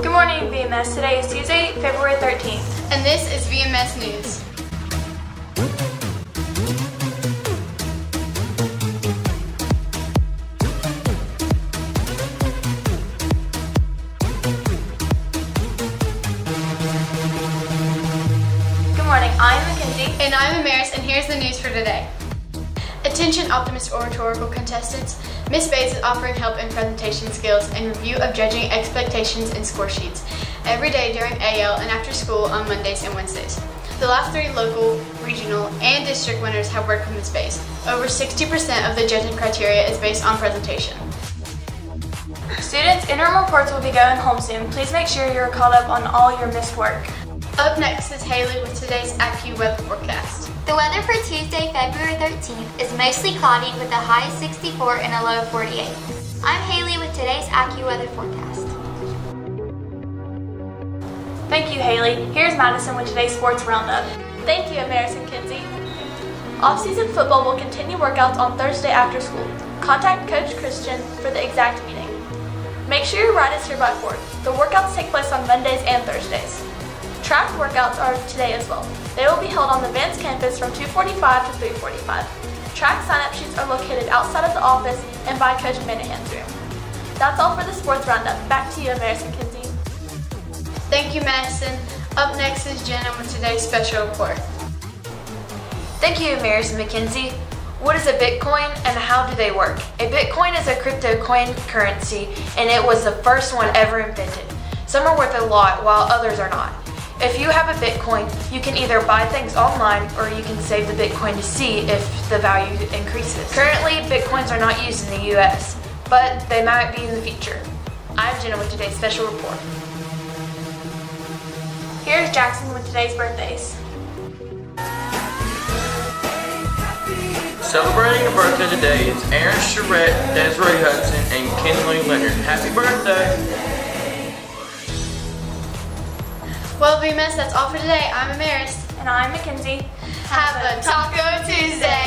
Good morning, VMS. Today is Tuesday, February 13th. And this is VMS News. Good morning, I'm Mackenzie. And I'm Amaris, and here's the news for today. Attention Optimist Oratorical contestants, Miss Bates is offering help in presentation skills and review of judging expectations and score sheets every day during AL and after school on Mondays and Wednesdays. The last three local, regional, and district winners have worked with Miss Bates. Over 60% of the judging criteria is based on presentation. Students, interim reports will be going home soon. Please make sure you're caught up on all your missed work. Up next is Haley with today's AccuWeather forecast. The weather for Tuesday, February 13th is mostly cloudy with a high of 64 and a low of 48. I'm Haley with today's AccuWeather forecast. Thank you, Haley. Here's Madison with today's sports roundup. Thank you, Amaris and Kenzie. Off-season football will continue workouts on Thursday after school. Contact Coach Christian for the exact meeting. Make sure your ride is here by 4. The workouts take place on Mondays and Thursdays. Track workouts are today as well. They will be held on the Vance campus from 2.45 to 3.45. Track sign-up sheets are located outside of the office and by Coach Manahan's room. That's all for the sports roundup. Back to you, Amaris and Kenzie. Thank you, Madison. Up next is Jenna with today's special report. Thank you, Amaris and Mackenzie. What is a Bitcoin and how do they work? A Bitcoin is a crypto coin currency and it was the first one ever invented. Some are worth a lot while others are not. If you have a Bitcoin, you can either buy things online or you can save the Bitcoin to see if the value increases. Currently, Bitcoins are not used in the US, but they might be in the future. I'm Jenna with today's special report. Here's Jackson with today's birthdays. Celebrating a birthday today is Aaron Charette, Desiree Hudson, and Kenley Leonard. Happy birthday! Well, VMS, that's all for today. I'm Amaris. And I'm Mackenzie. Have a Taco Tuesday!